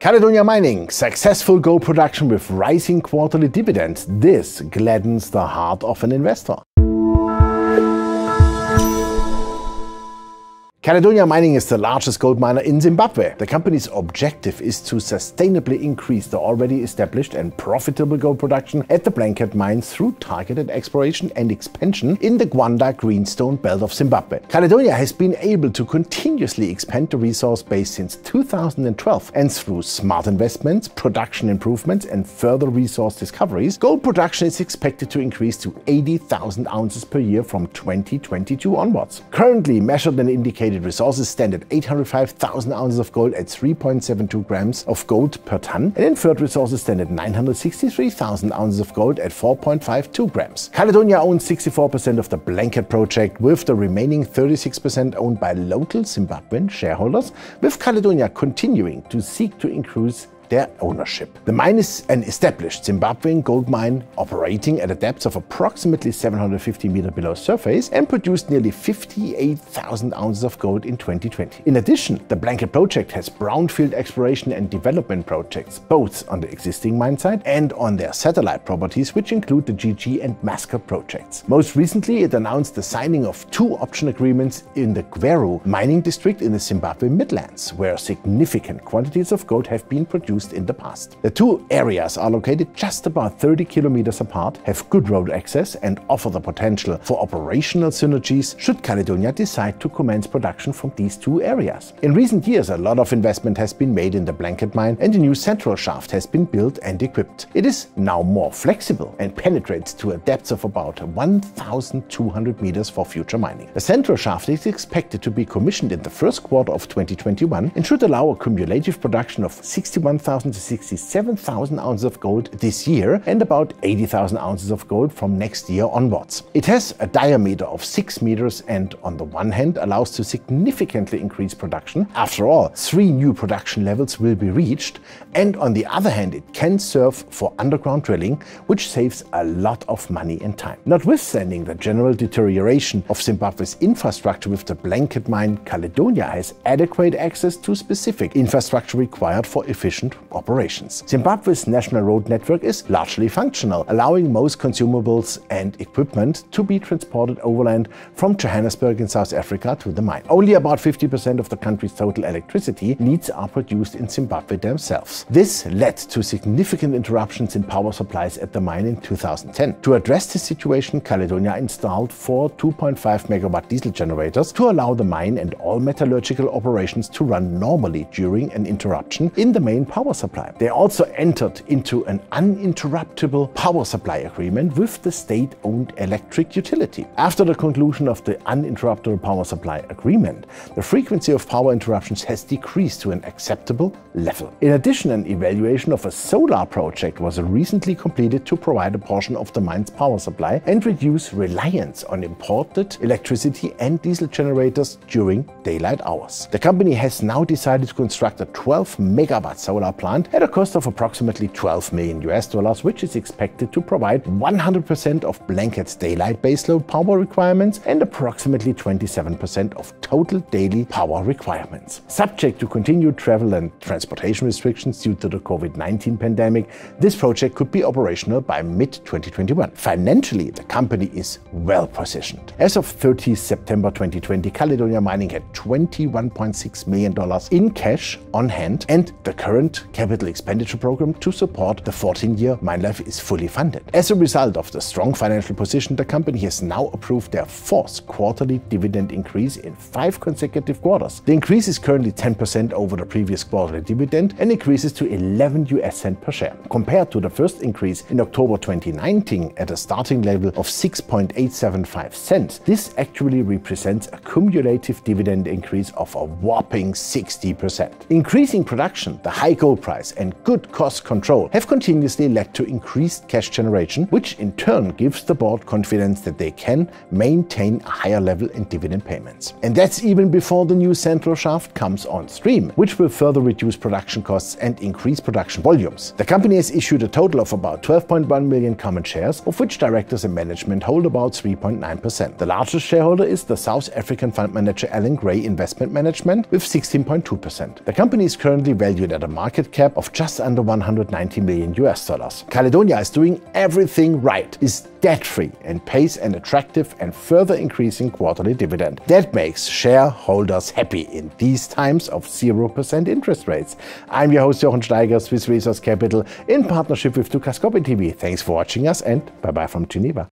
Caledonia Mining, successful gold production with rising quarterly dividends. This gladdens the heart of an investor. Caledonia Mining is the largest gold miner in Zimbabwe. The company's objective is to sustainably increase the already established and profitable gold production at the Blanket mine through targeted exploration and expansion in the Gwanda Greenstone belt of Zimbabwe. Caledonia has been able to continuously expand the resource base since 2012 and through smart investments, production improvements and further resource discoveries, gold production is expected to increase to 80,000 ounces per year from 2022 onwards. Currently measured and indicated resources stand at 805,000 ounces of gold at 3.72 grams of gold per ton, and inferred resources stand at 963,000 ounces of gold at 4.52 grams. Caledonia owns 64% of the Blanket project, with the remaining 36% owned by local Zimbabwean shareholders, with Caledonia continuing to seek to increase their ownership. The mine is an established Zimbabwean gold mine operating at a depth of approximately 750 meters below surface and produced nearly 58,000 ounces of gold in 2020. In addition, the Blanket project has brownfield exploration and development projects both on the existing mine site and on their satellite properties which include the GG and Mascot projects. Most recently it announced the signing of two option agreements in the Gweru mining district in the Zimbabwe Midlands where significant quantities of gold have been produced used in the past. The two areas are located just about 30 kilometers apart, have good road access and offer the potential for operational synergies should Caledonia decide to commence production from these two areas. In recent years, a lot of investment has been made in the Blanket mine and a new central shaft has been built and equipped. It is now more flexible and penetrates to a depth of about 1,200 meters for future mining. The central shaft is expected to be commissioned in the first quarter of 2021 and should allow a cumulative production of 61,000 to 67,000 ounces of gold this year and about 80,000 ounces of gold from next year onwards. It has a diameter of 6 meters and on the one hand allows to significantly increase production. After all, three new production levels will be reached and on the other hand it can serve for underground drilling which saves a lot of money and time. Notwithstanding the general deterioration of Zimbabwe's infrastructure with the blanket mine, Caledonia has adequate access to specific infrastructure required for efficient operations. Zimbabwe's national road network is largely functional, allowing most consumables and equipment to be transported overland from Johannesburg in South Africa to the mine. Only about 50% of the country's total electricity needs are produced in Zimbabwe themselves. This led to significant interruptions in power supplies at the mine in 2010. To address this situation, Caledonia installed four 2.5 megawatt diesel generators to allow the mine and all metallurgical operations to run normally during an interruption in the main power power supply. They also entered into an uninterruptible power supply agreement with the state-owned electric utility. After the conclusion of the uninterruptible power supply agreement, the frequency of power interruptions has decreased to an acceptable level. In addition, an evaluation of a solar project was recently completed to provide a portion of the mine's power supply and reduce reliance on imported electricity and diesel generators during daylight hours. The company has now decided to construct a 12 megawatt solar plant at a cost of approximately 12 million US dollars, which is expected to provide 100% of Blanket's daylight baseload power requirements and approximately 27% of total daily power requirements. Subject to continued travel and transportation restrictions due to the COVID-19 pandemic, this project could be operational by mid-2021. Financially, the company is well positioned. As of 30 September 2020, Caledonia Mining had $21.6 million in cash on hand and the current capital expenditure program to support the 14-year mine life is fully funded. As a result of the strong financial position, the company has now approved their fourth quarterly dividend increase in five consecutive quarters. The increase is currently 10% over the previous quarterly dividend and increases to 11 US cent per share. Compared to the first increase in October 2019 at a starting level of 6.875 cents, this actually represents a cumulative dividend increase of a whopping 60%. Increasing production, the high gold price and good cost control have continuously led to increased cash generation, which in turn gives the board confidence that they can maintain a higher level in dividend payments. And that's even before the new central shaft comes on stream, which will further reduce production costs and increase production volumes. The company has issued a total of about 12.1 million common shares, of which directors and management hold about 3.9%. The largest shareholder is the South African fund manager Allan Gray Investment Management with 16.2%. The company is currently valued at a market market cap of just under 190 million US dollars. Caledonia is doing everything right, is debt-free and pays an attractive and further increasing quarterly dividend. That makes shareholders happy in these times of 0% interest rates. I'm your host Jochen Staiger, Swiss Resource Capital, in partnership with Dukascopy TV. Thanks for watching us and bye-bye from Geneva.